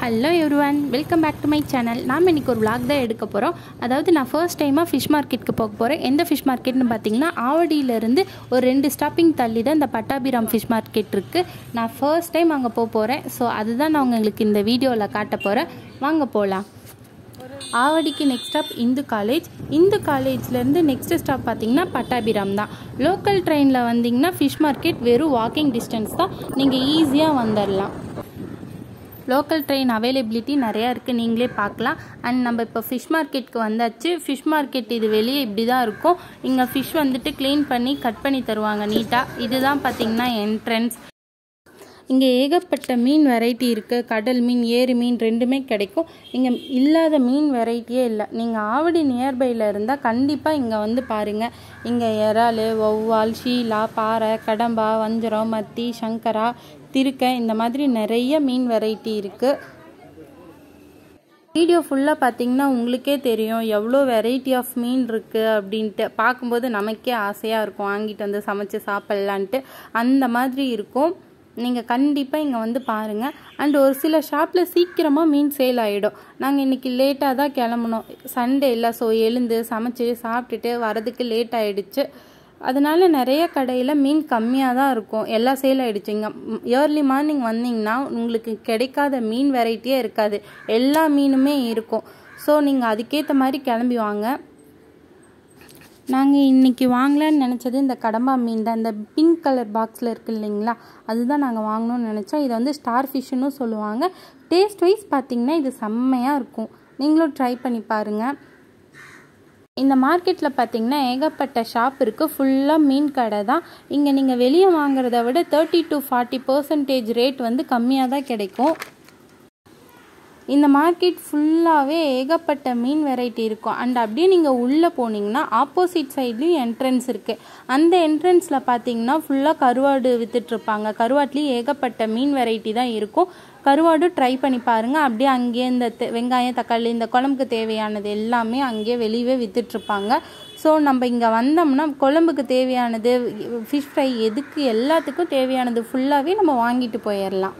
Hello everyone welcome back to my channel நாம் இன்றைக்கி ஒரு விளாக் தான் எடுக்க போகிறோம் அதாவது நான் ஃபர்ஸ்ட் டைமாக ஃபிஷ் மார்க்கெட்டுக்கு போக போகிறேன் எந்த ஃபிஷ் மார்க்கெட்னு பார்த்தீங்கன்னா ஆவடியிலேருந்து ஒரு ரெண்டு ஸ்டாப்பிங் தள்ளி தான் இந்த பட்டாபிராம் ஃபிஷ் மார்க்கெட் இருக்குது நான் ஃபர்ஸ்ட் டைம் அங்கே போக போகிறேன் ஸோ அதுதான் நான் உங்களுக்கு இந்த வீடியோவில் காட்ட போகிறேன் வாங்க போகலாம் ஆவடிக்கு next stop Hindu college Hindu காலேஜ்லேருந்து நெக்ஸ்ட் ஸ்டாப் பார்த்தீங்கன்னா பட்டாபிராம் தான். லோக்கல் ட்ரெயினில் வந்தீங்கன்னா ஃபிஷ் மார்க்கெட் வெறும் வாக்கிங் டிஸ்டன்ஸ் தான். நீங்கள் ஈஸியாக வந்துடலாம் லோக்கல் ட்ரெயின் அவைலபிலிட்டி நிறையா இருக்குது நீங்களே பார்க்கலாம். அண்ட் நம்ம இப்போ ஃபிஷ் மார்க்கெட்டுக்கு வந்தாச்சு. ஃபிஷ் மார்க்கெட் இது வெளியே இப்படி தான் இருக்கும். இங்கே ஃபிஷ் வந்துட்டு க்ளீன் பண்ணி கட் பண்ணி தருவாங்க நீட்டாக இதுதான் பார்த்தீங்கன்னா என்ட்ரன்ஸ் இங்கே ஏகப்பட்ட மீன் வெரைட்டி இருக்குது கடல் மீன் ஏரி மீன் ரெண்டுமே கிடைக்கும். இங்கே இல்லாத மீன் வெரைட்டியே இல்லை. நீங்கள் ஆவடி நியர்பையில் இருந்தால் கண்டிப்பாக இங்கே வந்து பாருங்கள் இங்கே இறால் வௌவால் ஷீலா பாறை கடம்பா வஞ்சரம் மத்தி சங்கரா திருக்கை இந்த மாதிரி நிறைய மீன் வெரைட்டி இருக்குது வீடியோ ஃபுல்லாக பார்த்தீங்கன்னா உங்களுக்கே தெரியும் எவ்வளோ வெரைட்டி ஆஃப் மீன் இருக்குது அப்படின்ட்டு. பார்க்கும்போது நமக்கே ஆசையாக இருக்கும் வாங்கிட்டு வந்து சமைச்சு சாப்பிட்லான்ட்டு. அந்த மாதிரி இருக்கும். நீங்கள் கண்டிப்பாக இங்கே வந்து பாருங்கள் அண்ட் ஒரு சில ஷாப்பில் சீக்கிரமாக மீன் சேல் ஆகிடும் நாங்கள் இன்றைக்கி லேட்டாக தான் கிளம்புனோம். சண்டே இல்லை ஸோ எழுந்து சமைச்சு சாப்பிட்டுட்டு வரதுக்கு லேட் ஆகிடுச்சு அதனால் நிறைய கடையில் மீன் கம்மியாக தான் இருக்கும். எல்லாம் சேல் ஆகிடுச்சு இங்கே ஏர்லி மார்னிங் வந்தீங்கன்னா உங்களுக்கு கிடைக்காத மீன் வெரைட்டியே இருக்காது. எல்லா மீனுமே இருக்கும். ஸோ நீங்கள் அதுக்கேற்ற மாதிரி கிளம்பி வாங்க. நாங்கள் இன்றைக்கி வாங்கலான்னு நினச்சது இந்த கடம்பா மீன் தான். இந்த பிங்க் கலர் பாக்ஸில் இருக்குது இல்லைங்களா? அதுதான் நாங்கள் வாங்கணும்னு நினச்சோம். இதை வந்து ஸ்டார் ஃபிஷ்ஷுன்னு சொல்லுவாங்க. டேஸ்ட் வைஸ் பார்த்திங்கன்னா இது செம்மையாக இருக்கும். நீங்களும் ட்ரை பண்ணி பாருங்கள் இந்த மார்க்கெட்டில் பார்த்தீங்கன்னா ஏகப்பட்ட ஷாப் இருக்குது ஃபுல்லாக மீன் கடை தான். இங்கே நீங்கள் வெளியே வாங்குறத விட thirty to forty percentage rate வந்து கம்மியாக தான் கிடைக்கும். இந்த மார்க்கெட் ஃபுல்லாகவே ஏகப்பட்ட மீன் வெரைட்டி இருக்கும். அண்ட் அப்படியே நீங்கள் உள்ளே போனீங்கன்னா ஆப்போசிட் சைட்லேயும் என்ட்ரன்ஸ் இருக்குது அந்த என்ட்ரன்ஸில் பார்த்தீங்கன்னா ஃபுல்லாக கருவாடு விற்றுட்ருப்பாங்க கருவாட்லேயும் ஏகப்பட்ட மீன் வெரைட்டி தான் இருக்கும். கருவாடு ட்ரை பண்ணி பாருங்கள் அப்படியே அங்கேயே இந்த வெங்காயம் தக்காளி இந்த குழம்புக்கு தேவையானது எல்லாமே அங்கேயே வெளியவே விற்றுட்ருப்பாங்க ஸோ நம்ம இங்கே வந்தோம்னா குழம்புக்கு தேவையானது ஃபிஷ் ஃப்ரை எதுக்கு எல்லாத்துக்கும் தேவையானது ஃபுல்லாகவே நம்ம வாங்கிட்டு போயிடலாம்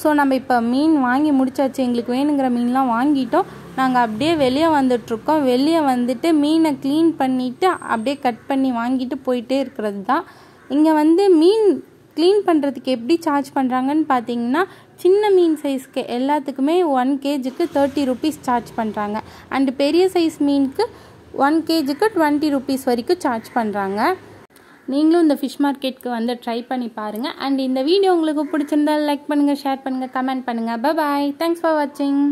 ஸோ நம்ம இப்போ மீன் வாங்கி முடிச்சாச்சு. எங்களுக்கு வேணுங்கிற மீன்லாம் வாங்கிட்டோம். நாங்கள் அப்படியே வெளியே வந்துட்ருக்கோம் வெளியே வந்துட்டு மீனை க்ளீன் பண்ணிவிட்டு அப்படியே கட் பண்ணி வாங்கிட்டு போயிட்டே இருக்கிறது தான் இங்கே வந்து மீன் க்ளீன் பண்ணுறதுக்கு எப்படி சார்ஜ் பண்ணுறாங்கன்னு பார்த்தீங்கன்னா சின்ன மீன் சைஸ்க்கு எல்லாத்துக்குமே ஒன் கேஜுக்கு தேர்ட்டி ருபீஸ் சார்ஜ் பண்ணுறாங்க அண்டு பெரிய சைஸ் மீனுக்கு ஒன் கேஜுக்கு டுவெண்ட்டி ருபீஸ் வரைக்கும் சார்ஜ் பண்ணுறாங்க நீங்களும் இந்த ஃபிஷ் மார்க்கெட்டுக்கு வந்து ட்ரை பண்ணி பாருங்கள் அண்ட் இந்த வீடியோ உங்களுக்கு பிடிச்சிருந்தா லைக் பண்ணுங்கள் ஷேர் பண்ணுங்கள் கமெண்ட் பண்ணுங்கள் பாய் தேங்க்ஸ் ஃபார் வாட்சிங்